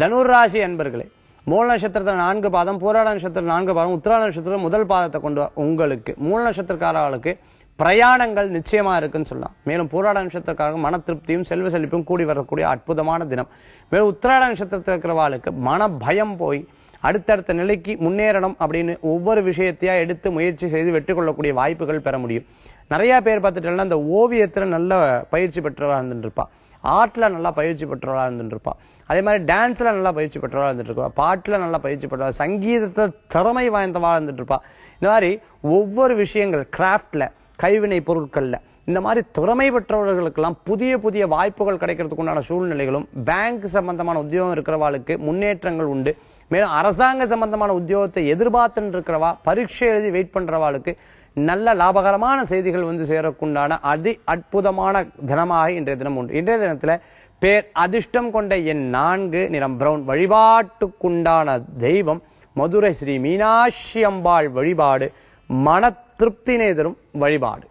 தனுராசி என்பர்களே அன்பர்களே மூல நட்சத்திரத்தில் நான்கு பாதம் பூராட நட்சத்திரம் நான்கு பாதம் உத்திராட நட்சத்திரம் முதல் பாதத்தை கொண்டு உங்களுக்கு. மூல நட்சத்திரக்காரர்களுக்கு பிரயாணங்கள் நிச்சயமா இருக்குன்னு சொல்லலாம். மேலும் பூராட நட்சத்திரக்காரங்க மன திருப்தியும் செல்வ செழிப்பும் கூடி வரக்கூடிய அற்புதமான தினம். மேலும் உத்திராட நட்சத்திரத்தில் இருக்கிறவாளுக்கு மன பயம் போய் அடுத்தடுத்த நிலைக்கு முன்னேறணும் அப்படின்னு ஒவ்வொரு விஷயத்தையா எடுத்து முயற்சி செய்து வெற்றி கொள்ளக்கூடிய வாய்ப்புகள் பெற முடியும். நிறைய பேர் பார்த்துட்டோம்னா அந்த ஓவியத்தில் நல்ல பயிற்சி பெற்றவா இருந்துட்டு ஆர்ட்டில் நல்லா பயிற்சி பெற்றவராக இருந்துருப்பான் அதே மாதிரி டான்ஸில் நல்லா பயிற்சி பெற்றவராக இருந்துட்டு பாட்டில் நல்லா பயிற்சி பெற்றவா சங்கீதத்தை திறமை வாய்ந்தவா இருந்துட்டுருப்பா. இந்த மாதிரி ஒவ்வொரு விஷயங்கள் கிராஃப்டில் கைவினை பொருட்களில் இந்த மாதிரி திறமை பெற்றவர்களுக்கெல்லாம் புதிய புதிய வாய்ப்புகள் கிடைக்கிறதுக்கு உண்டான சூழ்நிலைகளும் பேங்க் சம்பந்தமான உத்தியோகம் இருக்கிறவாளுக்கு முன்னேற்றங்கள் உண்டு. மேலும் அரசாங்க சம்பந்தமான உத்தியோகத்தை எதிர்பார்த்துன்னு இருக்கிறவா பரீட்சை எழுதி வெயிட் பண்ணுறவாளுக்கு நல்ல லாபகரமான செய்திகள் வந்து சேரக்குண்டான அதி அற்புதமான தினமாக இன்றைய தினம் உண்டு. இன்றைய தினத்துல பேர் அதிர்ஷ்டம் கொண்ட என் நான்கு நிறம் பிரவுன் வழிபாட்டுக்குண்டான தெய்வம் மதுரை ஸ்ரீ மீனாட்சி அம்பாள் வழிபாடு மன திருப்தினை தரும் வழிபாடு.